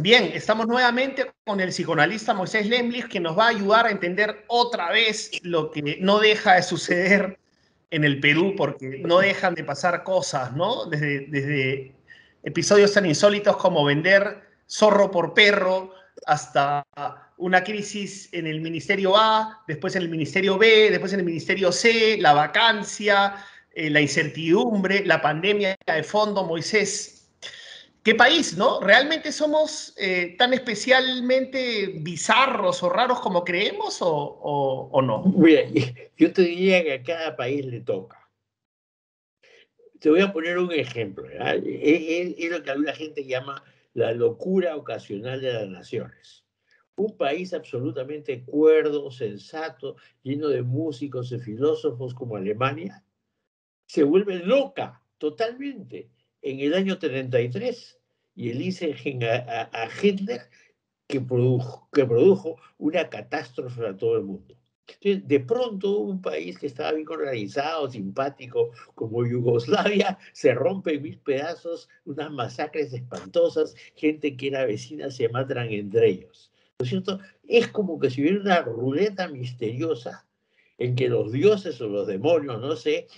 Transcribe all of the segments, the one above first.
Bien, estamos nuevamente con el psicoanalista Moisés Lemlich, que nos va a ayudar a entender otra vez lo que no deja de suceder en el Perú, porque no dejan de pasar cosas, ¿no? Desde, episodios tan insólitos como vender zorro por perro hasta una crisis en el Ministerio A, después en el Ministerio B, después en el Ministerio C, la vacancia, eh, la incertidumbre, la pandemia de fondo, Moisés. ¿Qué país, no? ¿Realmente somos eh, tan especialmente bizarros o raros como creemos o, no? Mira, yo te diría que a cada país le toca. Te voy a poner un ejemplo. Es, lo que alguna gente llama la locura ocasional de las naciones. Un país absolutamente cuerdo, sensato, lleno de músicos y filósofos como Alemania, se vuelve loca totalmente en el año 33 y elige a, a Hitler que produjo, una catástrofe a todo el mundo. Entonces, de pronto, un país que estaba bien organizado, simpático, como Yugoslavia, se rompe en mil pedazos, unas masacres espantosas, gente que era vecina se matan entre ellos. ¿No es cierto? Es como que si hubiera una ruleta misteriosa en que los dioses o los demonios, no sé,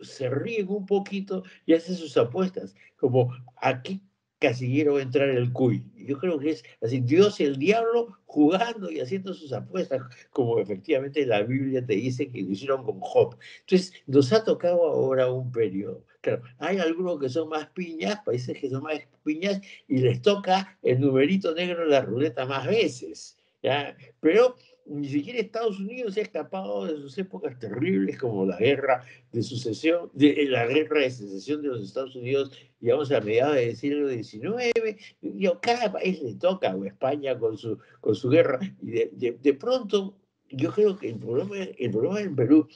se ríen un poquito y hacen sus apuestas, como aquí casillero entrar el cuy. Yo creo que es así, Dios y el diablo jugando y haciendo sus apuestas, como efectivamente la Biblia te dice que lo hicieron con Job. Entonces, nos ha tocado ahora un periodo. Claro, hay algunos que son más piñas, países que son más piñas, y les toca el numerito negro en la ruleta más veces. ¿ya? Pero ni siquiera Estados Unidos se ha escapado de sus épocas terribles como la guerra de sucesión, eh, la guerra de secesión de los Estados Unidos, digamos, a mediados del siglo XIX. Yo, cada país le toca, o España con su, con su guerra, y de, de, pronto yo creo que el problema, el problema en Perú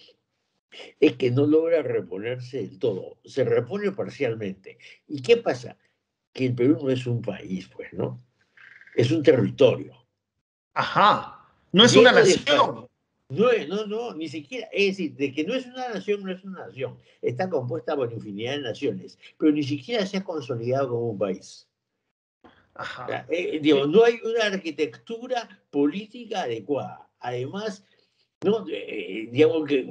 es que no logra reponerse del todo, se repone parcialmente. ¿Y qué pasa? Que el Perú no es un país, pues, ¿no? Es un territorio. Ajá. No es una nación. No, no, no, ni siquiera, es decir, de que no es una nación, no es una nación. Está compuesta por infinidad de naciones, pero ni siquiera se ha consolidado como un país. Ajá. Eh, no hay una arquitectura política adecuada. Además, ¿no? Eh, digamos que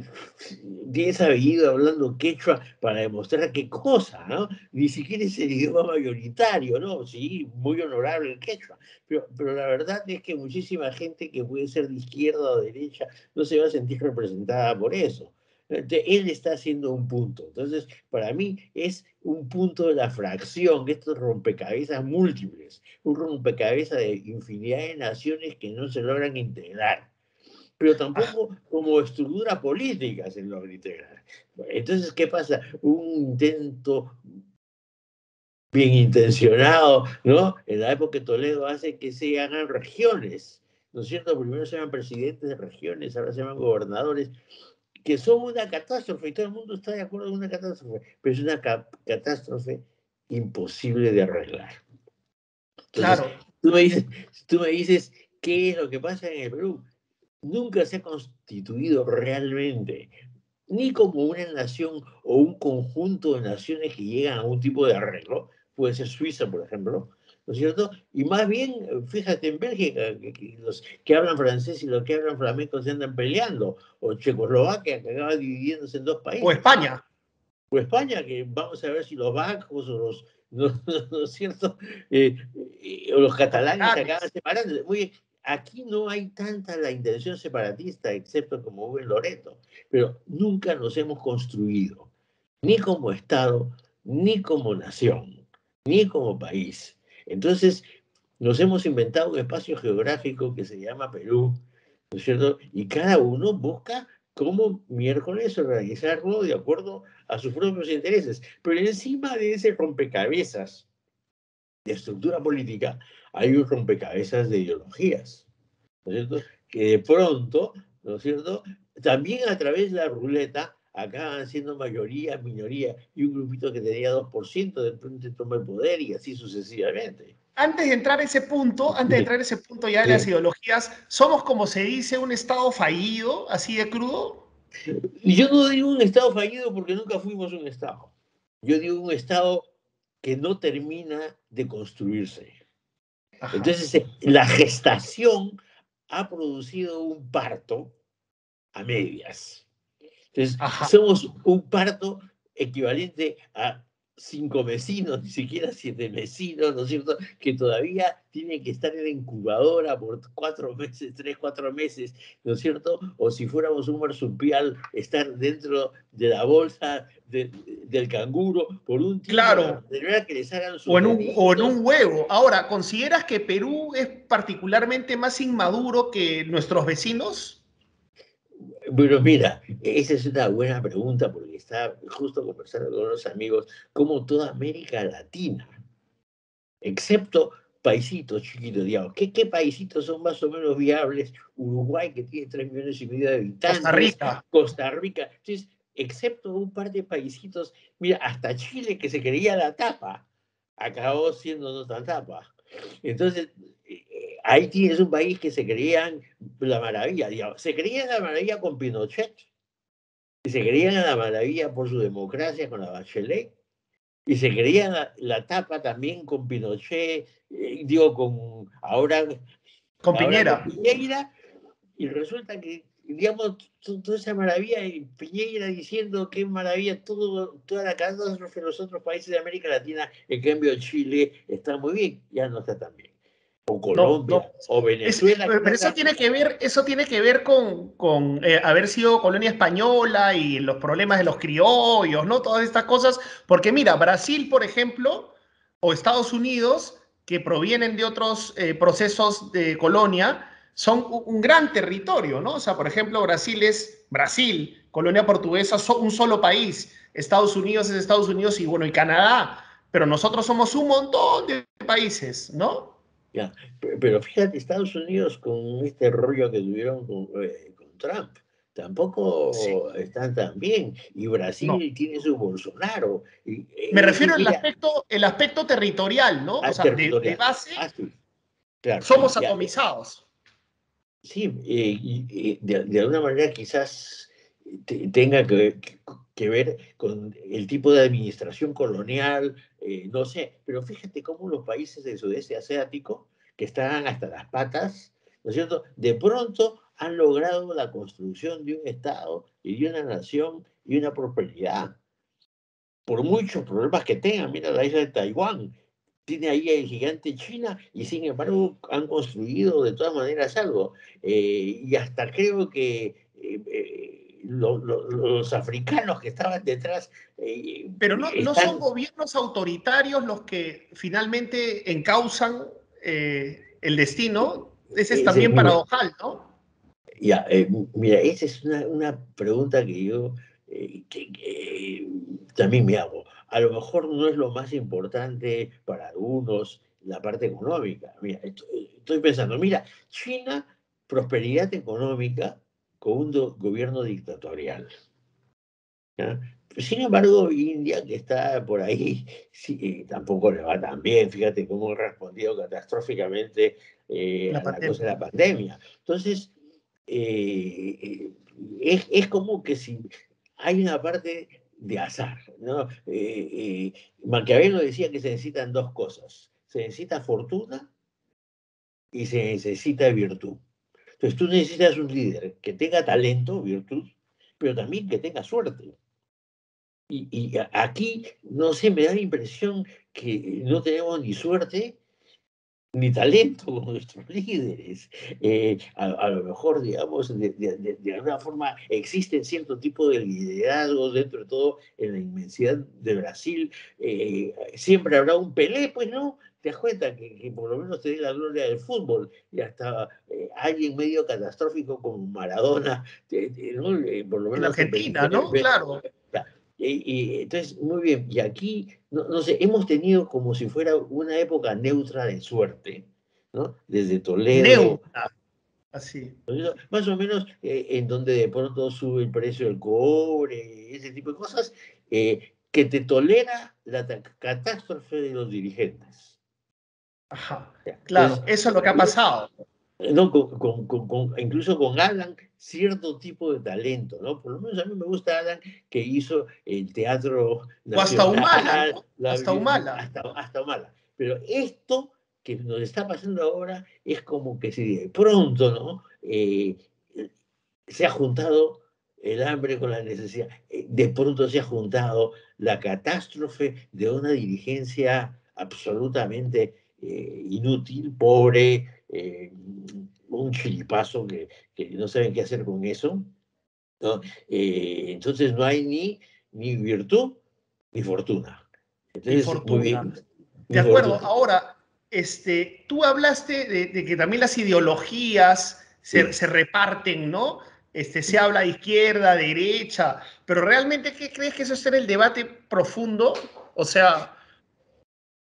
bien sabido hablando quechua para demostrar qué cosa, ¿no? Ni siquiera es el idioma mayoritario, ¿no? Sí, muy honorable el quechua, pero, pero la verdad es que muchísima gente que puede ser de izquierda o derecha no se va a sentir representada por eso. Él está haciendo un punto. Entonces, para mí es un punto de la fracción, estos rompecabezas múltiples, un rompecabezas de infinidad de naciones que no se logran integrar pero tampoco como estructura política se logra integrar. Entonces, ¿qué pasa? Un intento bien intencionado, ¿no? En la época de Toledo hace que se hagan regiones, ¿no es cierto? Primero se llaman presidentes de regiones, ahora se llaman gobernadores, que son una catástrofe y todo el mundo está de acuerdo en una catástrofe, pero es una catástrofe imposible de arreglar. claro. Tú me, dices, tú me dices, ¿qué es lo que pasa en el Perú? Nunca se ha constituido realmente, ni como una nación o un conjunto de naciones que llegan a un tipo de arreglo, puede ser Suiza, por ejemplo, ¿no es cierto? Y más bien, fíjate en Bélgica, que, los que hablan francés y los que hablan flamenco se andan peleando, o Checoslovaquia, que acaba dividiéndose en dos países. O España. O España, que vamos a ver si los bancos o los, ¿no, es cierto? Eh, eh, o los catalanes se acaban separando. Muy, Aquí no hay tanta la intención separatista, excepto como hubo en Loreto, pero nunca nos hemos construido, ni como Estado, ni como nación, ni como país. Entonces, nos hemos inventado un espacio geográfico que se llama Perú, ¿no es cierto? Y cada uno busca cómo miércoles organizarlo de acuerdo a sus propios intereses. Pero encima de ese rompecabezas de estructura política, hay un rompecabezas de ideologías, ¿no es cierto? Que de pronto, ¿no es cierto? También a través de la ruleta acaban siendo mayoría, minoría, y un grupito que tenía 2% de pronto toma el poder y así sucesivamente. Antes de entrar a ese punto, antes de entrar a ese punto ya de las ideologías, ¿somos como se dice un Estado fallido, así de crudo? Yo no digo un Estado fallido porque nunca fuimos un Estado. Yo digo un Estado que no termina de construirse. Entonces, eh, la gestación ha producido un parto a medias. Entonces, somos un parto equivalente a cinco vecinos, ni siquiera siete vecinos, ¿no es cierto?, que todavía tienen que estar en la incubadora por cuatro meses, tres, cuatro meses, ¿no es cierto? O si fuéramos un marsupial, estar dentro de la bolsa del canguro por un tiempo. Claro. De que les hagan o, en un, o en un huevo. Ahora, ¿consideras que Perú es particularmente más inmaduro que nuestros vecinos? Bueno, mira, esa es una buena pregunta porque estaba justo conversando con unos amigos, como toda América Latina, excepto paisitos chiquitos, digamos. ¿Qué, ¿Qué paisitos son más o menos viables? Uruguay, que tiene 3 millones y medio de habitantes. Costa Rica. Costa Rica. Entonces, excepto un par de paisitos, mira, hasta Chile, que se quería la tapa, acabó siendo tan tapa. Entonces, Haití es un país que se creían la maravilla, se creían la maravilla con Pinochet, y se creían la maravilla por su democracia con la Bachelet, y se creían la, tapa también con Pinochet, eh, digo, con ahora... Con Piñera. y resulta que, digamos, toda esa maravilla, y Piñera diciendo qué maravilla, todo, toda la catástrofe de los otros países de América Latina, en cambio Chile está muy bien, ya no está tan bien o Colombia, o Venezuela. pero eso tiene que ver, eso tiene que ver con, con eh, haber sido colonia española y los problemas de los criollos, ¿no? Todas estas cosas. Porque mira, Brasil, por ejemplo, o Estados Unidos, que provienen de otros eh, procesos de colonia, son un gran territorio, ¿no? O sea, por ejemplo, Brasil es Brasil, colonia portuguesa, un solo país. Estados Unidos es Estados Unidos y bueno, y Canadá. Pero nosotros somos un montón de países, ¿no? Ya, pero fíjate, Estados Unidos con este rollo que tuvieron con, eh, Trump, tampoco están tan bien. Y Brasil tiene su Bolsonaro. Me eh, refiero al aspecto, el aspecto territorial, ¿no? o sea, De, base, ah, somos atomizados. Sí, eh, y, de, alguna manera quizás tenga que, que, ver con el tipo de administración colonial, eh, no sé, pero fíjate cómo los países del sudeste asiático, que están hasta las patas, ¿no es cierto?, de pronto han logrado la construcción de un Estado y de una nación y una prosperidad. Por muchos problemas que tengan, mira la isla de Taiwán, tiene ahí el gigante China y sin embargo han construido de todas maneras algo. Eh, y hasta creo que eh, los, africanos que estaban detrás. Eh, Pero no, no, son gobiernos autoritarios los que finalmente encausan eh, el destino. Ese es también paradojal, ¿no? Ya, eh, mira, esa es una, pregunta que yo también me hago. A lo mejor no es lo más importante para algunos la parte económica. Mira, estoy pensando, mira, China, prosperidad económica, con un gobierno dictatorial. Sin embargo, India, que está por ahí, sí, tampoco le va tan bien. Fíjate cómo ha respondido catastróficamente eh, a la cosa de la pandemia. Entonces, eh, es, es, como que si hay una parte de azar. ¿no? Eh, Maquiavelo decía que se necesitan dos cosas. Se necesita fortuna y se necesita virtud. Entonces tú necesitas un líder que tenga talento, virtud, pero también que tenga suerte. Y, aquí, no sé, me da la impresión que no tenemos ni suerte ni talento con nuestros líderes. Eh, a, lo mejor, digamos, de, alguna forma existen cierto tipo de liderazgos dentro de todo en la inmensidad de Brasil. Eh, siempre habrá un Pelé, pues no, te das cuenta que, por lo menos te la gloria del fútbol y hasta eh, alguien medio catastrófico como Maradona, eh, por lo menos en Argentina, ¿no? Claro. Y, entonces, muy bien, y aquí, no, sé, hemos tenido como si fuera una época neutra de suerte, ¿no? Desde Toledo. Neutra. Así. Más o menos eh, en donde de pronto sube el precio del cobre, ese tipo de cosas, que te tolera la catástrofe de los dirigentes. Ajá, claro, eso es lo que ha pasado. No, con, incluso con Alan, cierto tipo de talento, ¿no? Por lo menos a mí me gusta Alan que hizo el teatro. o hasta Humala. Hasta Humala. Hasta, hasta Humala. Pero esto que nos está pasando ahora es como que si de pronto, ¿no? Eh, se ha juntado el hambre con la necesidad, eh, de pronto se ha juntado la catástrofe de una dirigencia absolutamente eh, inútil, pobre, un chilipazo que, que, no saben qué hacer con eso. ¿no? entonces no hay ni, ni virtud ni fortuna. Entonces, Muy bien, de acuerdo, ahora, este, tú hablaste de, que también las ideologías se, reparten, ¿no? Este, se habla de izquierda, derecha, pero realmente, ¿qué crees que eso es el debate profundo? O sea...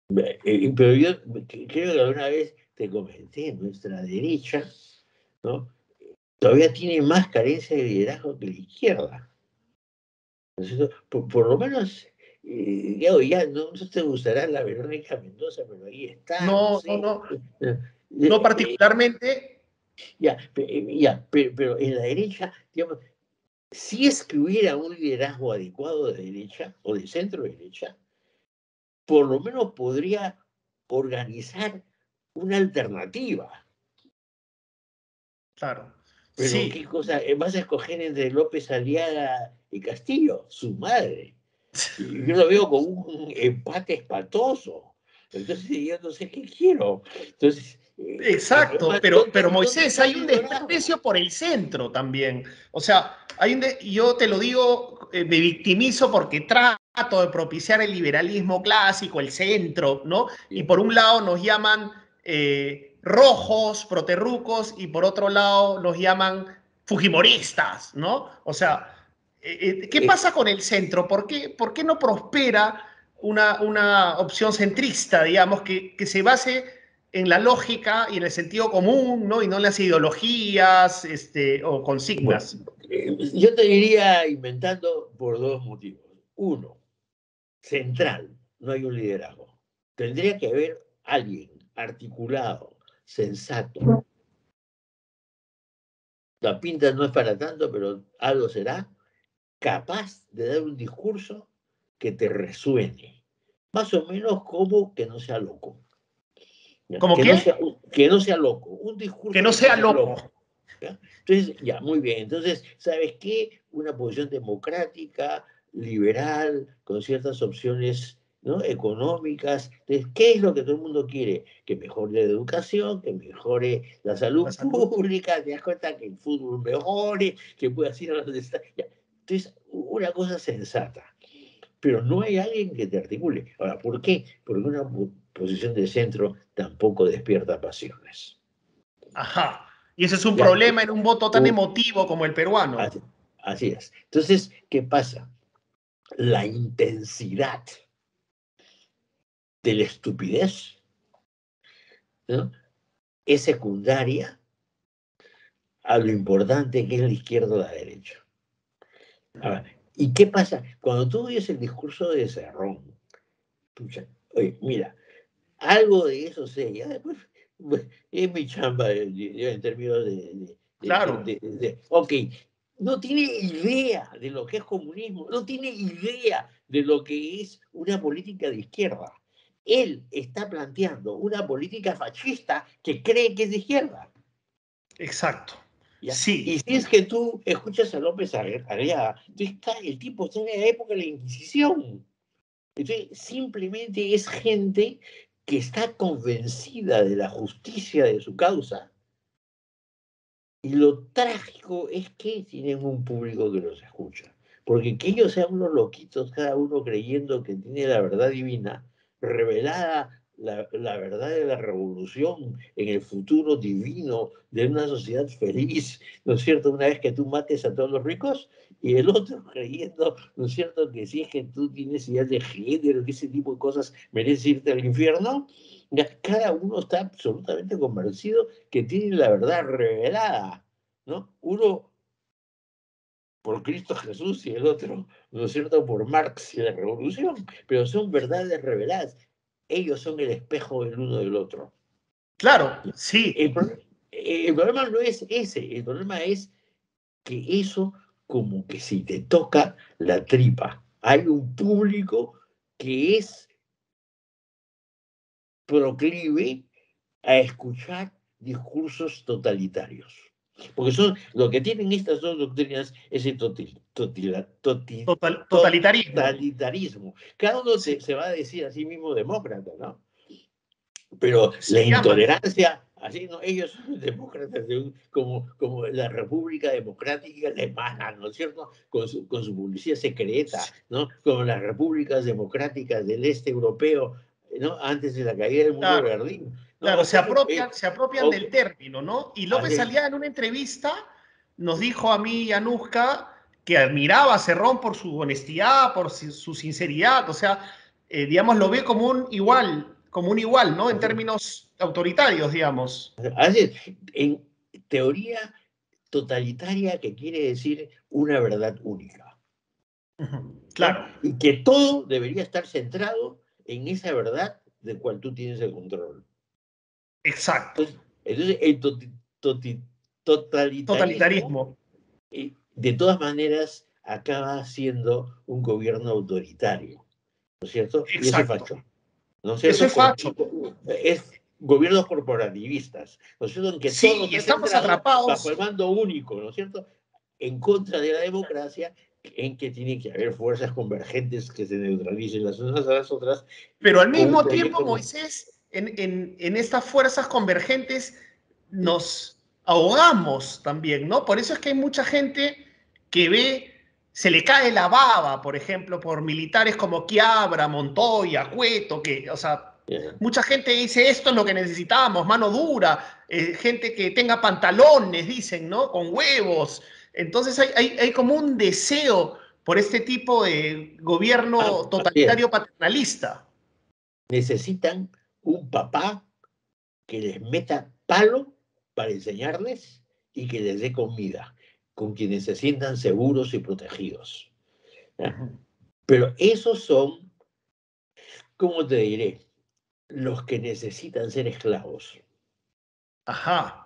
Eh, pero yo creo que alguna vez te comenté, nuestra derecha, ¿no? Todavía tiene más carencia de liderazgo que la izquierda. por lo menos eh, ya, no, te gustará la Verónica Mendoza, pero ahí está. No, no, no. Eh, no, eh, particularmente. Ya, ya pero, en la derecha, digamos, si es que hubiera un liderazgo adecuado de derecha o de centro derecha, por lo menos podría organizar una alternativa. Claro. Pero qué cosa, vas a escoger entre López Aliaga y Castillo, su madre. Yo lo veo como un empate espantoso. Entonces yo no sé qué quiero. Entonces, eh, Exacto, pero, pero Moisés, hay un desprecio por el centro también. O sea, hay un yo te lo digo, eh, me victimizo porque trato de propiciar el liberalismo clásico, el centro, ¿no? Y por un lado nos llaman eh, rojos, proterrucos, y por otro lado nos llaman fujimoristas, ¿no? O sea, eh, eh, ¿Qué pasa con el centro? ¿Por qué, por qué no prospera una, una, opción centrista, digamos, que, que, se base en la lógica y en el sentido común, ¿no? Y no en las ideologías este, o consignas. Yo te diría inventando por dos motivos. Uno, central, no hay un liderazgo. Tendría que haber alguien articulado, sensato. La pinta no es para tanto, pero algo será capaz de dar un discurso que te resuene. Más o menos como que no sea loco. ¿Cómo que? No sea, que no sea loco. Un discurso que no sea loco. Entonces, ya, muy bien. Entonces, ¿sabes qué? Una posición democrática, liberal, con ciertas opciones ¿no? económicas. Entonces, ¿qué es lo que todo el mundo quiere? Que mejore la educación, que mejore la salud, pública, te das cuenta que el fútbol mejore, que puedas ir a donde está. Entonces, una cosa sensata, pero no hay alguien que te articule. Ahora, ¿por qué? Porque una posición de centro tampoco despierta pasiones. Ajá. Y ese es un problema en un voto tan emotivo como el peruano. Así, es. Entonces, ¿qué pasa? La intensidad de la estupidez es secundaria a lo importante que es la izquierda o la derecha. ¿Y qué pasa? Cuando tú oyes el discurso de Cerrón, pucha, oye, mira, algo de eso sé, ya después es mi chamba en términos de, claro. ok, no tiene idea de lo que es comunismo, no tiene idea de lo que es una política de izquierda. Él está planteando una política fascista que cree que es de izquierda. Exacto. Sí. Y si es que tú escuchas a López Arriaga, el tipo está en la época de la Inquisición. Entonces, simplemente es gente que está convencida de la justicia de su causa. Y lo trágico es que tienen un público que los escucha. Porque que ellos sean unos loquitos, cada uno creyendo que tiene la verdad divina, revelada la, verdad de la revolución en el futuro divino de una sociedad feliz, ¿no es cierto? Una vez que tú mates a todos los ricos y el otro creyendo, ¿no es cierto? Que si es que tú tienes ideas de género, que ese tipo de cosas mereces irte al infierno, cada uno está absolutamente convencido que tiene la verdad revelada, ¿no? Uno por Cristo Jesús y el otro, ¿no es cierto?, por Marx y la revolución, pero son verdades reveladas ellos son el espejo del uno del otro. Claro, sí. El, problema no es ese, el problema es que eso como que si te toca la tripa. Hay un público que es proclive a escuchar discursos totalitarios. Porque son, lo que tienen estas dos doctrinas es el totalitarismo. totalitarismo. Cada uno se, se, va a decir a sí mismo demócrata, ¿no? Pero la intolerancia, así, ¿no? Ellos son demócratas, como, como la República Democrática Alemana, ¿no es cierto? Con su, con su policía secreta, ¿no? Como las repúblicas democráticas del este europeo, ¿no? Antes de la caída del muro de Berlín. Claro, se apropian, se apropian del término, ¿no? Y López salía en una entrevista, nos dijo a mí y a Nuzca que admiraba a Cerrón por su honestidad, por su sinceridad, o sea, eh, digamos, lo ve como un igual, como un igual, ¿no? En términos autoritarios, digamos. Así en teoría totalitaria que quiere decir una verdad única. Claro. Y que todo debería estar centrado en esa verdad de cual tú tienes el control. Exacto. Entonces, el totalitarismo, eh, de todas maneras, acaba siendo un gobierno autoritario, ¿no es cierto? Exacto. ¿no es cierto? Eso es facho. Es gobiernos corporativistas, ¿no es cierto? En que sí, todos estamos atrapados. Bajo el mando único, ¿no es cierto? En contra de la democracia, en que tiene que haber fuerzas convergentes que se neutralicen las unas a las otras. Pero al mismo tiempo, Moisés, en, estas fuerzas convergentes nos ahogamos también, ¿no? Por eso es que hay mucha gente que ve, se le cae la baba, por ejemplo, por militares como Quiabra, Montoya, Cueto, que, o sea, mucha gente dice esto es lo que necesitamos, mano dura, eh, gente que tenga pantalones, dicen, ¿no? Con huevos. Entonces hay, hay, como un deseo por este tipo de gobierno ah, totalitario paternalista. Necesitan un papá que les meta palo para enseñarles y que les dé comida, con quienes se sientan seguros y protegidos. Pero esos son, ¿cómo te diré? Los que necesitan ser esclavos. Ajá.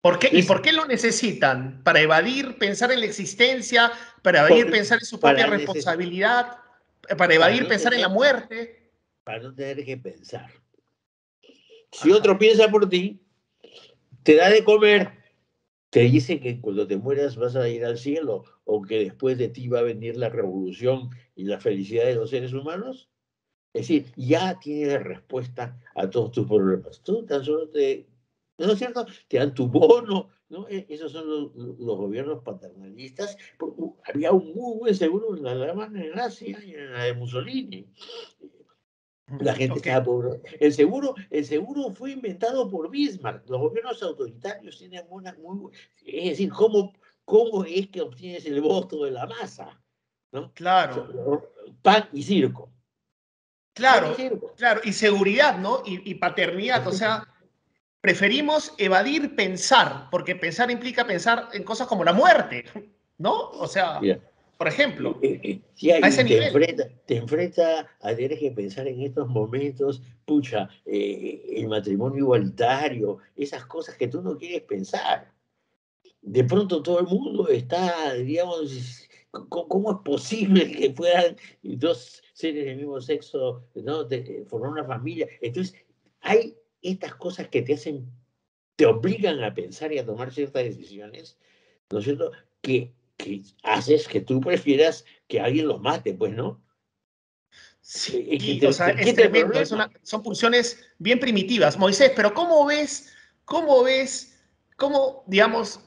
¿Por qué? ¿Y por qué lo necesitan? ¿Para evadir pensar en la existencia? ¿Para evadir pensar en su propia responsabilidad? ¿Para evadir pensar en la muerte? Para no tener que pensar. Si otro piensa por ti, te da de comer, te dice que cuando te mueras vas a ir al cielo o que después de ti va a venir la revolución y la felicidad de los seres humanos. Es decir, ya tienes respuesta a todos tus problemas. Tú tan solo te, ¿no es cierto? Te dan tu bono, ¿no? E, esos son los, gobiernos paternalistas. Había un muy buen seguro en la Alemania nazi y en la de Mussolini. La gente estaba pobre. El seguro, el seguro fue inventado por Bismarck. Los gobiernos autoritarios tienen una muy... Es decir, ¿cómo, cómo es que obtienes el voto de la masa? ¿no? Claro. Pan y circo. Claro, claro. Y seguridad, ¿no? Y, paternidad. O sea, preferimos evadir pensar, porque pensar implica pensar en cosas como la muerte, ¿no? O sea por ejemplo. Eh, eh, eh, a ese te, Enfrenta, te enfrenta a tener que pensar en estos momentos, pucha, el matrimonio igualitario, esas cosas que tú no quieres pensar. De pronto todo el mundo está, digamos, ¿cómo es posible que puedan dos seres del mismo sexo ¿no? formar una familia? Entonces, hay estas cosas que te hacen, te obligan a pensar y a tomar ciertas decisiones, ¿no es cierto? Que que haces que tú prefieras que alguien los mate, pues, ¿no? Sí, o sea, es tremendo, son pulsiones bien primitivas. Moisés, pero ¿cómo ves, cómo ves, cómo, digamos,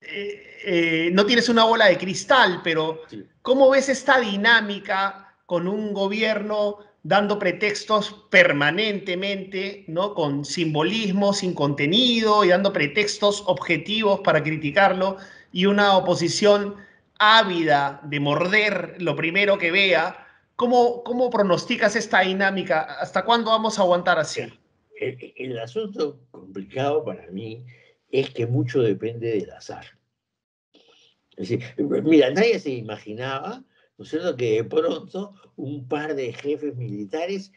eh, eh, no tienes una bola de cristal, pero ¿cómo ves esta dinámica con un gobierno dando pretextos permanentemente, ¿no? Con simbolismo, sin contenido y dando pretextos objetivos para criticarlo y una oposición ávida de morder lo primero que vea. ¿Cómo, cómo pronosticas esta dinámica? ¿Hasta cuándo vamos a aguantar así? El, asunto complicado para mí es que mucho depende del azar. Es decir, mira, nadie se imaginaba, ¿no es cierto?, que de pronto un par de jefes militares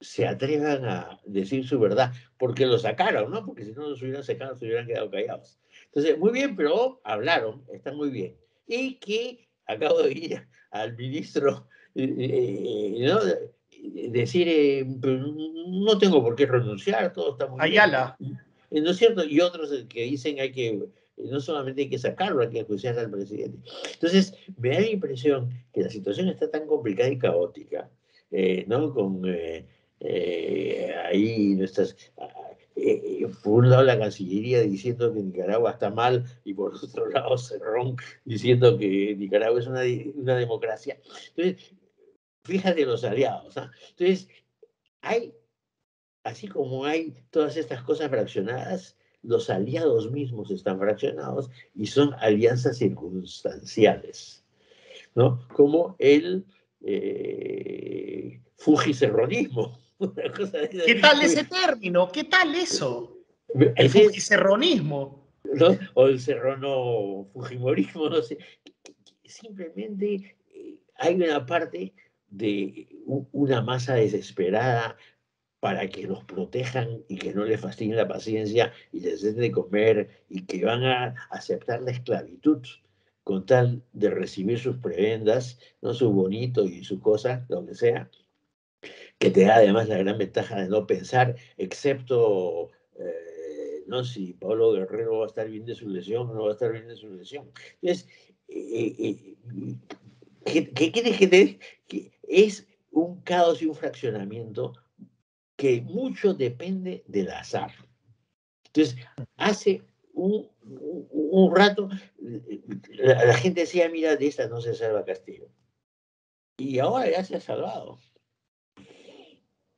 se atrevan a decir su verdad, porque lo sacaron, ¿no? Porque si no los hubieran sacado, se hubieran quedado callados. Entonces, muy bien, pero hablaron, está muy bien. Y que acabo de ir al ministro, eh, eh, decir, eh, no tengo por qué renunciar, todo está muy Ayala. bien. ¿No es cierto? Y otros que dicen hay que, no solamente hay que sacarlo, hay que juiciar al presidente. Entonces, me da la impresión que la situación está tan complicada y caótica, eh, ¿no? Con eh, ahí nuestras... por un lado la Cancillería diciendo que Nicaragua está mal y por otro lado Cerrón diciendo que Nicaragua es una, una democracia. Entonces, fíjate los aliados. Entonces, hay, así como hay todas estas cosas fraccionadas, los aliados mismos están fraccionados y son alianzas circunstanciales, ¿no? Como el eh, fujicerronismo. ¿Qué tal ese término? ¿Qué tal eso? El fujicerronismo. ¿no? O el serrono fujimorismo, no sé. Simplemente eh, hay una parte de una masa desesperada para que los protejan y que no les fastidien la paciencia y les den de comer y que van a aceptar la esclavitud con tal de recibir sus prebendas, no su bonito y su cosa, lo que sea, que te da además la gran ventaja de no pensar, excepto, eh, no si Pablo Guerrero va a estar bien de su lesión o no va a estar bien de su lesión. Entonces, eh, eh, ¿qué, qué quieres que te que es un caos y un fraccionamiento que mucho depende del azar. Entonces, hace un, un, rato la, gente decía, mira, de esta no se salva Castillo. Y ahora ya se ha salvado.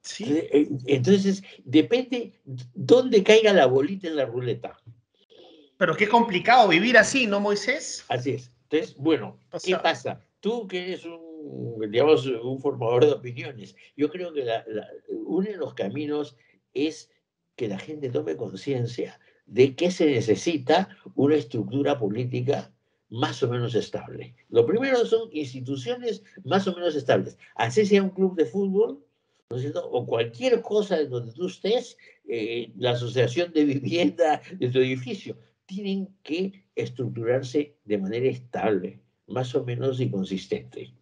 Sí. Eh, entonces, depende dónde caiga la bolita en la ruleta. Pero qué complicado vivir así, ¿no, Moisés? Así es. Entonces, bueno, ¿qué pasa? Tú que eres un digamos, un formador de opiniones. Yo creo que uno de los caminos es que la gente tome conciencia de que se necesita una estructura política más o menos estable. Lo primero son instituciones más o menos estables. Así sea un club de fútbol, ¿no es cierto? o cualquier cosa en donde tú estés, eh, la asociación de vivienda de tu edificio, tienen que estructurarse de manera estable, más o menos y consistente.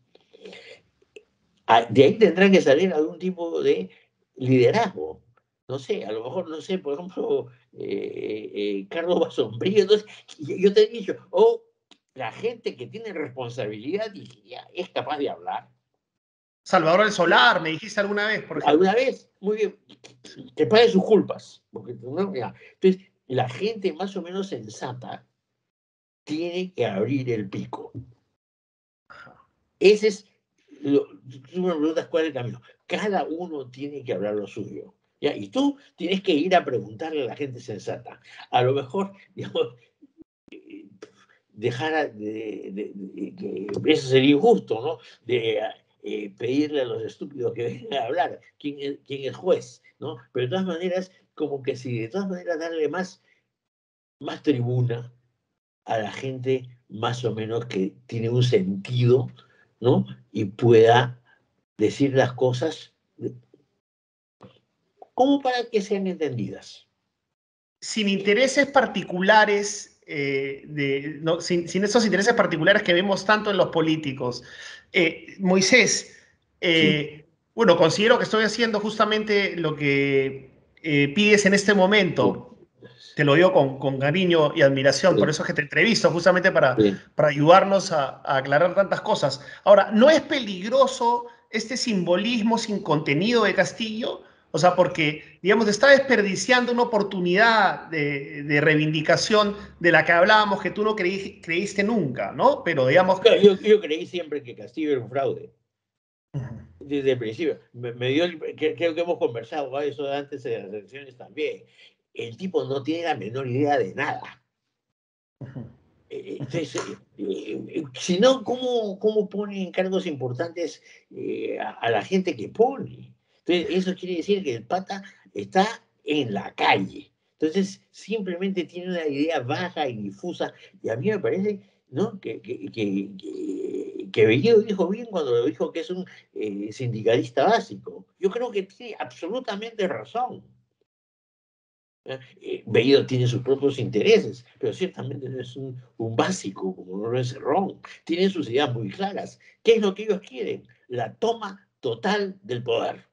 Ah, de ahí tendrá que salir algún tipo de liderazgo. No sé, a lo mejor, no sé, por ejemplo, eh, eh, Carlos Basombrillo. Entonces, yo te he dicho, o la gente que tiene responsabilidad y es capaz de hablar. Salvador del Solar, me dijiste alguna vez, por ejemplo. Alguna vez, muy bien, que pague sus culpas. Porque, Entonces, la gente más o menos sensata tiene que abrir el pico. Ese es tú me preguntas cuál es el camino. Cada uno tiene que hablar lo suyo. Y tú tienes que ir a preguntarle a la gente sensata. A lo mejor, digamos, dejar de, que eso sería injusto, ¿no? De eh, pedirle a los estúpidos que vengan a hablar quién es, quién es juez, ¿no? Pero de todas maneras, como que si de todas maneras darle más, más tribuna a la gente más o menos que tiene un sentido, ¿no? Y pueda decir las cosas como para que sean entendidas. Sin intereses particulares, eh, de, sin, esos intereses particulares que vemos tanto en los políticos. Eh, Moisés, eh, bueno, considero que estoy haciendo justamente lo que pides en este momento te lo digo con, cariño y admiración, por eso es que te entrevisto, justamente para, para ayudarnos a, aclarar tantas cosas. Ahora, ¿no es peligroso este simbolismo sin contenido de Castillo? O sea, porque, digamos, está desperdiciando una oportunidad de, reivindicación de la que hablábamos que tú no creíste nunca, ¿no? Pero, digamos... Yo, yo creí siempre que Castillo era un fraude. Desde el principio. Me, dio creo que hemos conversado eso antes de las elecciones también el tipo no tiene la menor idea de nada. Eh, entonces, eh, eh, si no, ¿cómo, ¿cómo pone cargos importantes a, la gente que pone? Entonces, eso quiere decir que el pata está en la calle. Entonces, simplemente tiene una idea baja y difusa. Y a mí me parece ¿no? que, que, que, que Bellido dijo bien cuando dijo que es un sindicalista básico. Yo creo que tiene absolutamente razón. Eh, Bellido tiene sus propios intereses, pero ciertamente no es un, básico como no es Ron. Tienen sus ideas muy claras. ¿Qué es lo que ellos quieren? La toma total del poder.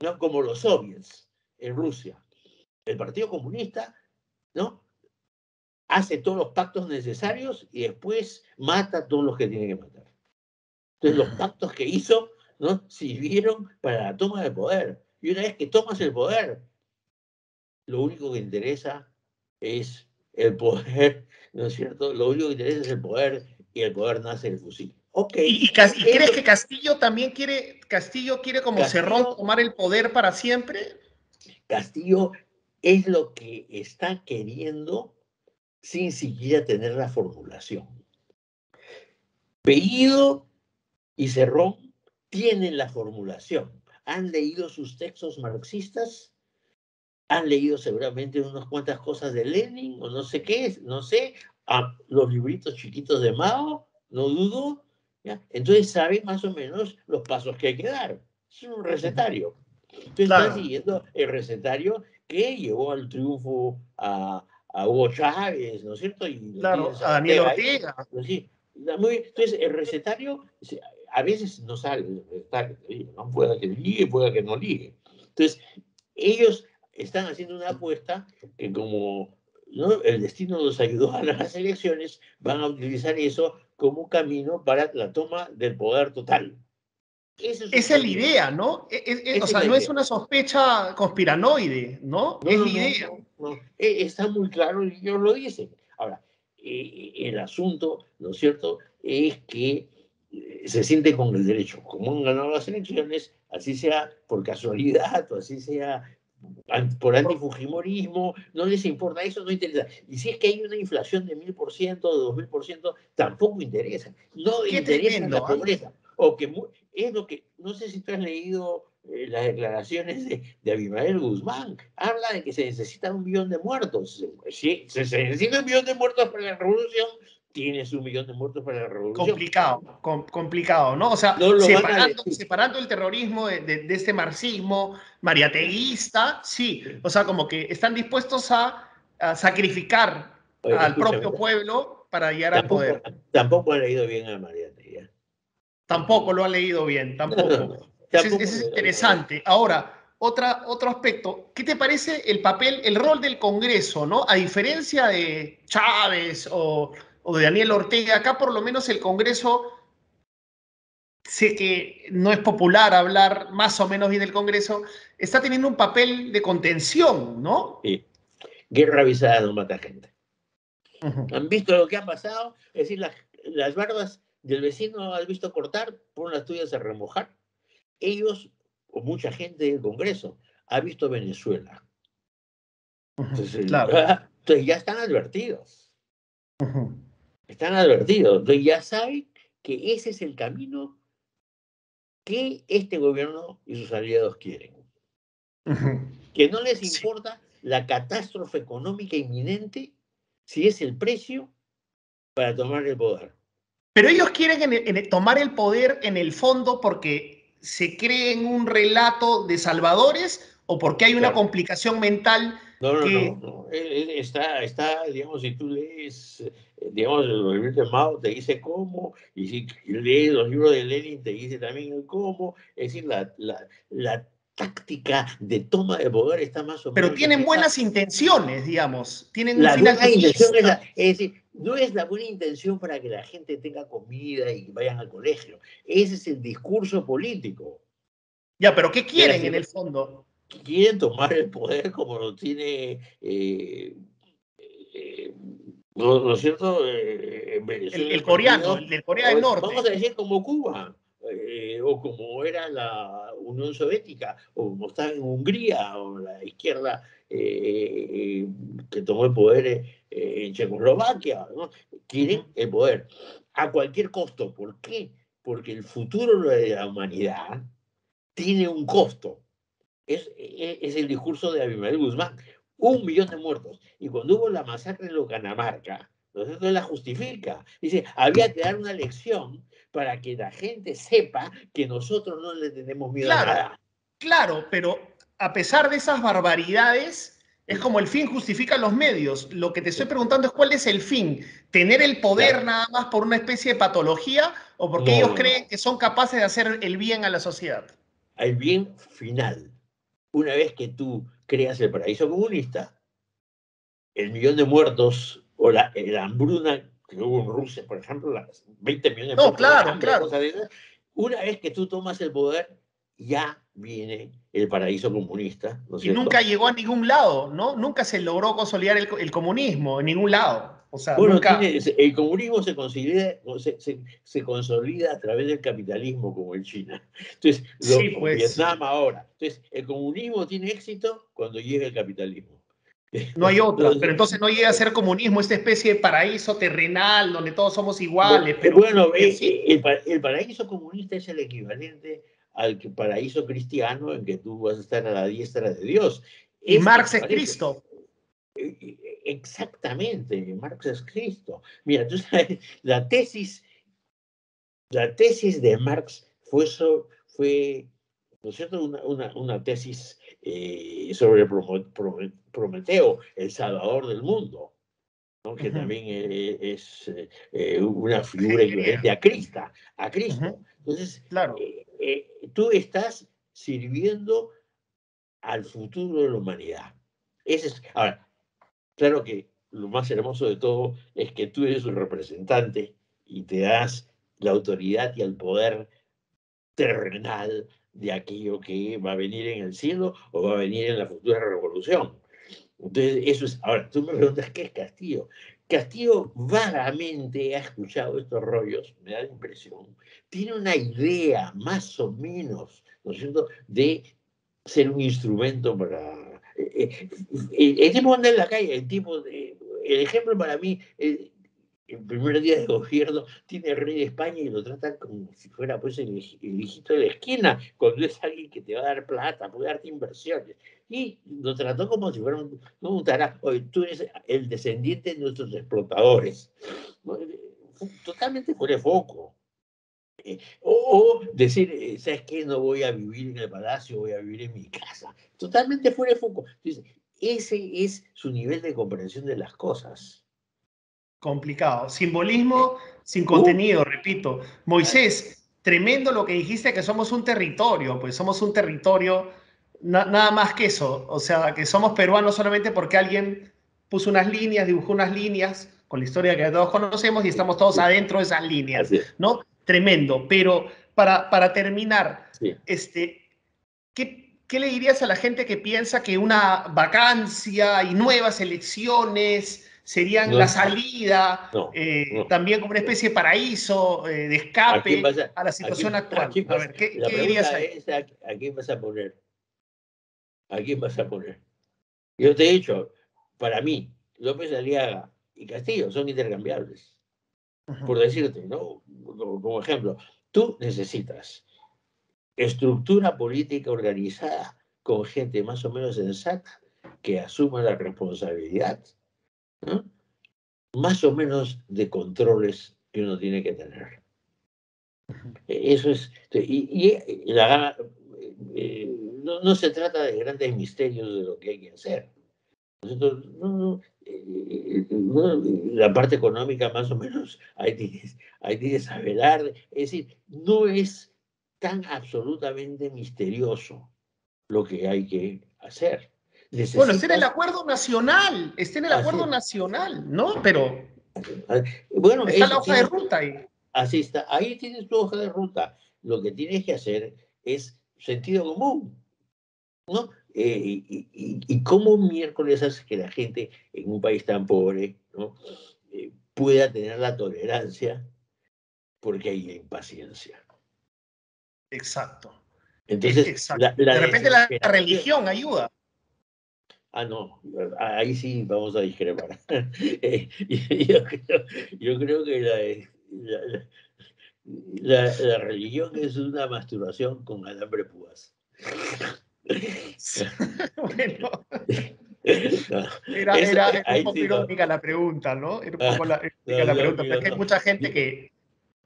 ¿no? Como los soviets en Rusia. El Partido Comunista ¿no? hace todos los pactos necesarios y después mata a todos los que tiene que matar. Entonces los pactos que hizo ¿no? sirvieron para la toma del poder. Y una vez que tomas el poder, lo único que interesa es el poder, ¿no es cierto? Lo único que interesa es el poder y el poder nace del fusil. Okay. ¿Y, crees que Castillo también quiere, Castillo quiere como Cerrón tomar el poder para siempre? Castillo es lo que está queriendo sin siquiera tener la formulación. Peído y Cerrón tienen la formulación. Han leído sus textos marxistas, han leído seguramente unas cuantas cosas de Lenin o no sé qué, no sé, a los libritos chiquitos de Mao, no dudo, entonces sabe más o menos los pasos que hay que dar. Es un recetario. Entonces está siguiendo el recetario que llevó al triunfo a, a Hugo Chávez, ¿no es cierto? Y claro, a Daniel Ortega. entonces el recetario a veces no sale no pueda que ligue, pueda que no ligue. Entonces ellos están haciendo una apuesta que como ¿no? el destino los ayudó a las elecciones, van a utilizar eso como un camino para la toma del poder total. Esa es, la idea, ¿no? E, e, e, o sea, no es una sospecha conspiranoide, ¿no? es la idea. está muy claro y ellos lo dicen. Ahora, eh, el asunto, ¿no es cierto?, es que eh, se siente con el derecho. Como han ganado las elecciones, así sea por casualidad o así sea por antifujimorismo, no les importa, eso no interesa. Y si es que hay una inflación de mil por ciento, de dos mil por ciento, tampoco interesa. No interesa la ¿ah? pobreza. O que es lo que, no sé si tú has leído eh, las declaraciones de, de, Abimael Guzmán, habla de que se necesita un millón de muertos. Si se, se necesita un millón de muertos para la revolución, tienes un millón de muertos para la revolución. Complicado, complicado, ¿no? O sea, separando, el terrorismo de, este marxismo mariateguista, sí. O sea, como que están dispuestos a, sacrificar al propio pueblo para llegar al poder. Tampoco han leído bien a Mariategui. ¿eh? Tampoco lo han leído bien, tampoco. Eso es interesante. Ahora, otra, otro aspecto, ¿qué te parece el papel, el rol del Congreso, ¿no? A diferencia de Chávez o o de Daniel Ortega. Acá por lo menos el Congreso, sé que no es popular hablar más o menos bien del Congreso, está teniendo un papel de contención, ¿no? Sí. Guerra avisada no mata gente. ¿Han visto lo que ha pasado? Es decir, las barbas del vecino has visto cortar, por las tuyas a remojar. Ellos, o mucha gente del Congreso, ha visto Venezuela. Entonces, ya están advertidos. Están advertidos. Ya saben que ese es el camino que este gobierno y sus aliados quieren. Que no les importa la catástrofe económica inminente si es el precio para tomar el poder. Pero ellos quieren tomar el poder en el fondo porque se creen un relato de salvadores o porque hay una complicación mental no, no, no, Está, está, digamos, si tú lees, eh, digamos, los libros de Mao te dice cómo, y si lees los libros de Lenin te dice también el cómo, es decir, la, la, la táctica de toma de poder está más o menos... Pero tienen buenas intenciones, digamos, tienen la buena intención es, es decir, no es la buena intención para que la gente tenga comida y vayan al colegio, ese es el discurso político. Ya, pero ¿qué quieren en el fondo? Quieren tomar el poder como lo tiene, eh, eh, ¿no, es cierto? Eh, el, coreano, el Corea del Norte. Vamos a decir como Cuba, o como era la Unión Soviética, o como está en Hungría, o la izquierda que tomó el poder en Checoslovaquia, ¿no? quieren el poder a cualquier costo. ¿Por qué? Porque el futuro de la humanidad tiene un costo es, e, es el discurso de Abimael Guzmán. Un millón de muertos. Y cuando hubo la masacre en Locanamarca, entonces la justifica. Dice, había que dar una lección para que la gente sepa que nosotros no le tenemos miedo a nada. Claro, pero a pesar de esas barbaridades, Es como el fin justifica los medios. Lo que te estoy preguntando es cuál es el fin. ¿Tener el poder nada más por una especie de patología o porque ellos creen que son capaces de hacer el bien a la sociedad? El bien final. Una vez que tú creas el paraíso comunista, el millón de muertos o la, hambruna que hubo en Rusia, por ejemplo, las 20 millones de muertos. No, claro, claro. una vez que tú tomas el poder, ya viene el paraíso comunista. y nunca llegó a ningún lado, ¿no? Nunca se logró consolidar el, comunismo en ningún lado. O sea, nunca... el comunismo se consolida, se, se, consolida a través del capitalismo como en China. Entonces, lo, pues. Vietnam ahora. Entonces, el comunismo tiene éxito cuando llega el capitalismo. No hay otra, pero entonces no llega a ser comunismo, esta especie de paraíso terrenal donde todos somos iguales. Pero, bueno, el, el paraíso comunista es el equivalente al paraíso cristiano en que tú vas a estar a la diestra de Dios. Y Marx es Cristo. Exactamente, Marx es Cristo. Mira, tú sabes, la tesis, la tesis de Marx fue, fue ¿no es cierto?, una, tesis eh, sobre Prometeo, el salvador del mundo. que también eh, es eh, una figura equivalente a Cristo. A Cristo. Entonces, claro. Tú estás sirviendo al futuro de la humanidad. Ese es, ahora, claro que lo más hermoso de todo es que tú eres un representante y te das la autoridad y el poder terrenal de aquello que va a venir en el cielo o va a venir en la futura revolución. Entonces, eso es. Ahora, tú me preguntas, ¿qué es Castillo? Castillo vagamente ha escuchado estos rollos, me da la impresión. Tiene una idea, más o menos, ¿no es cierto?, de ser un instrumento para. Eh, eh, el, tipo anda en la calle, el tipo. El ejemplo para mí, el primer día de gobierno tiene el rey de España y lo tratan como si fuera pues el, hijito de la esquina, cuando es alguien que te va a dar plata, puede darte inversiones. Y lo trató como si fuera un, un Oye, tú eres el descendiente de nuestros explotadores. Totalmente fuera de foco. Eh, o, decir, eh, ¿sabes qué? No voy a vivir en el palacio, voy a vivir en mi casa. Totalmente fuera de foco. Entonces, ese es su nivel de comprensión de las cosas. Complicado. Simbolismo sin contenido, repito. Moisés, tremendo lo que dijiste que somos un territorio, pues somos un territorio, nada más que eso. O sea, que somos peruanos solamente porque alguien puso unas líneas, dibujó unas líneas con la historia que todos conocemos y estamos todos adentro de esas líneas, ¿no? Tremendo. Pero para, para terminar, este, ¿qué, ¿qué le dirías a la gente que piensa que una vacancia y nuevas elecciones serían la salida, eh, también como una especie de paraíso, eh, de escape a, la situación actual. a ver, ¿qué, dirías ahí? ¿a, quién vas a poner? ¿A quién vas a poner? Yo te he dicho, para mí, López Aliaga y Castillo son intercambiables. Por decirte, ¿no? Como ejemplo, tú necesitas estructura política organizada con gente más o menos sensata que asuma la responsabilidad más o menos de controles que uno tiene que tener. Eso es, y, eh, no, se trata de grandes misterios de lo que hay que hacer. Eh, la parte económica más o menos hay que, hay que saber, es decir, no es tan absolutamente misterioso lo que hay que hacer. Bueno, está en el acuerdo nacional, está en el acuerdo nacional, ¿no? Pero bueno, está la hoja de ruta ahí. Así está, ahí tienes tu hoja de ruta. Lo que tienes que hacer es sentido común, ¿no? Eh, y, cómo miércoles hace que la gente en un país tan pobre ¿no? Eh, pueda tener la tolerancia porque hay impaciencia. Exacto. Entonces, de repente la religión ayuda. Ah, no, ahí sí vamos a discrepar. Eh, yo, creo, que la, la, religión es una masturbación con alambre púas. bueno. Era, era, un poco irónica la pregunta, ¿no? Era un poco la, la pregunta, porque hay mucha gente que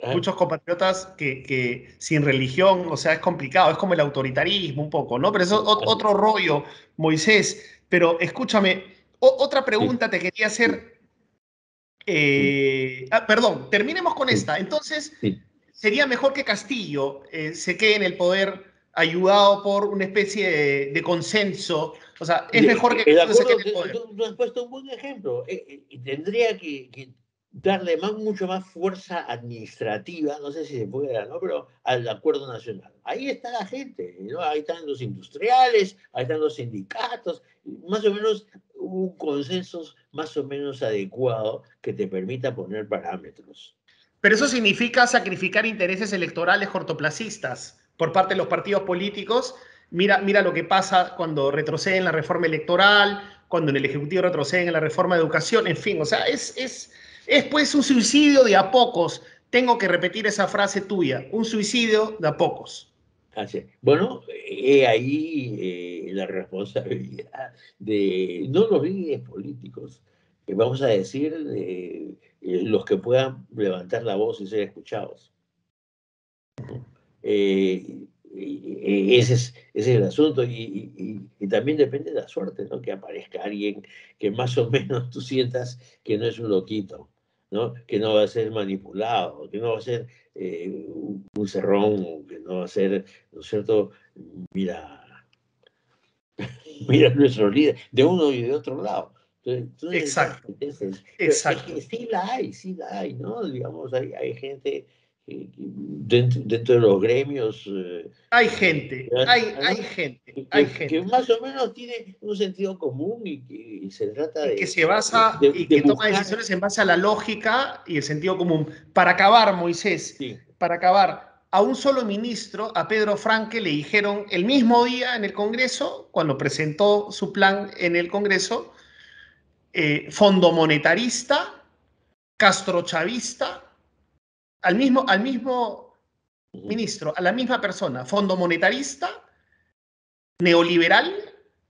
Ah. Muchos compatriotas que, que, sin religión, o sea, es complicado, es como el autoritarismo un poco, ¿no? Pero eso es otro rollo, Moisés. Pero escúchame, otra pregunta te quería hacer. Eh, ah, perdón, terminemos con esta. Entonces, sería mejor que Castillo eh, se quede en el poder ayudado por una especie de, consenso. O sea, es mejor que el poder. Tú, has puesto un buen ejemplo. Eh, tendría que darle más, mucho más fuerza administrativa, no sé si se puede dar, ¿no? Pero al acuerdo nacional. Ahí está la gente, ¿no? Ahí están los industriales, ahí están los sindicatos, más o menos un consenso más o menos adecuado que te permita poner parámetros. Pero eso significa sacrificar intereses electorales cortoplacistas por parte de los partidos políticos. Mira, mira lo que pasa cuando retroceden la reforma electoral, cuando en el Ejecutivo retroceden en la reforma de educación, en fin, o sea, es, es, es pues un suicidio de a pocos. Tengo que repetir esa frase tuya, un suicidio de a pocos. Así. Bueno, ahí eh, la responsabilidad de no los líderes políticos, que vamos a decir, de, eh, los que puedan levantar la voz y ser escuchados. Eh, ese, es, ese, es, el asunto y, y, también depende de la suerte, ¿no? Que aparezca alguien que más o menos tú sientas que no es un loquito, ¿no? Que no va a ser manipulado, que no va a ser eh, un cerrón, que no va a ser, ¿no es cierto? Mira, mira nuestro líder, de uno y de otro lado. Exacto. Exacto. sí la hay, sí la hay, ¿no? Digamos, hay, hay gente dentro, dentro, de los gremios. Eh, hay gente, hay, hay gente, hay que, gente. Que más o menos tiene un sentido común y que se trata de. que se basa y que toma decisiones en base a la lógica y el sentido común. Para acabar, Moisés, para acabar, a un solo ministro, a Pedro Franque, le dijeron el mismo día en el Congreso, cuando presentó su plan en el Congreso, eh, fondo monetarista, castrochavista al mismo, al mismo ministro, a la misma persona, fondo monetarista, neoliberal,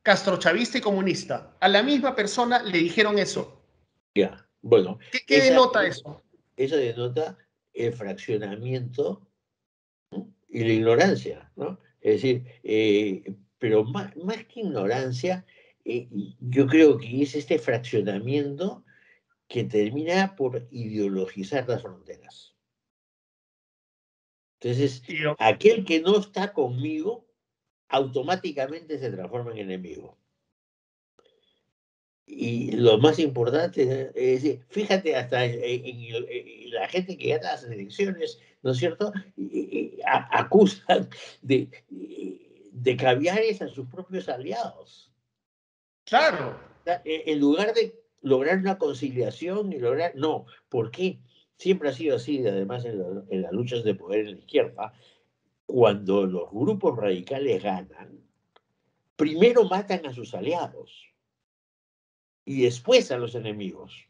castrochavista y comunista. A la misma persona le dijeron eso. Ya, bueno. ¿Qué, denota eso? Eso denota el fraccionamiento y la ignorancia, ¿no? Es decir, eh, pero más, más, que ignorancia, eh, yo creo que es este fraccionamiento que termina por ideologizar las fronteras. Entonces, aquel que no está conmigo automáticamente se transforma en enemigo. Y lo más importante es, decir, fíjate hasta en, la gente que gana las elecciones, ¿no es cierto? acusan de, de caviares a sus propios aliados. Claro. En lugar de lograr una conciliación y lograr, no, ¿por qué? Siempre ha sido así, además en, las luchas de poder en la izquierda, cuando los grupos radicales ganan, primero matan a sus aliados y después a los enemigos.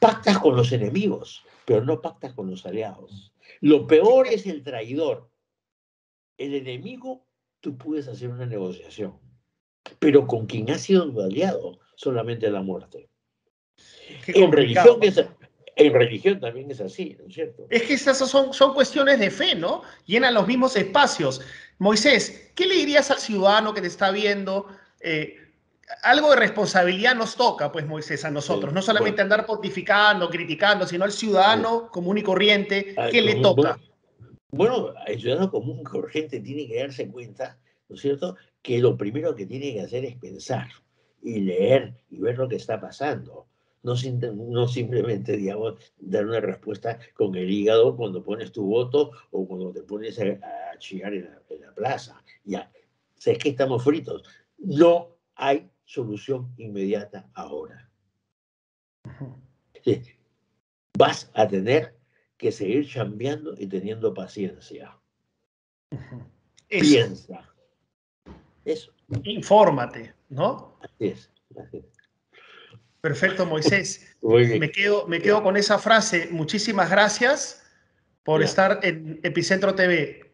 Pactas con los enemigos, pero no pactas con los aliados. Lo peor es el traidor. El enemigo, tú puedes hacer una negociación, pero con quien ha sido tu aliado, solamente la muerte. en religión, es, en religión también es así, ¿no es cierto? Es que esas son, son cuestiones de fe, ¿no? Llenan los mismos espacios. Moisés, ¿qué le dirías al ciudadano que te está viendo? Eh, algo de responsabilidad nos toca, pues Moisés, a nosotros, no solamente andar pontificando, criticando, sino al ciudadano común y corriente, ¿qué le toca? Bueno, el ciudadano común y corriente tiene que darse cuenta, ¿no es cierto?, que lo primero que tiene que hacer es pensar y leer y ver lo que está pasando no, no simplemente, digamos, dar una respuesta con el hígado cuando pones tu voto o cuando te pones a, chillar en la, plaza. Ya, sé que estamos fritos. No hay solución inmediata ahora. Vas a tener que seguir cambiando y teniendo paciencia. Piensa. Eso. Infórmate, ¿no? Así es. Así es. Perfecto, Moisés. Me quedo, me quedo con esa frase. Muchísimas gracias por estar en Epicentro TV.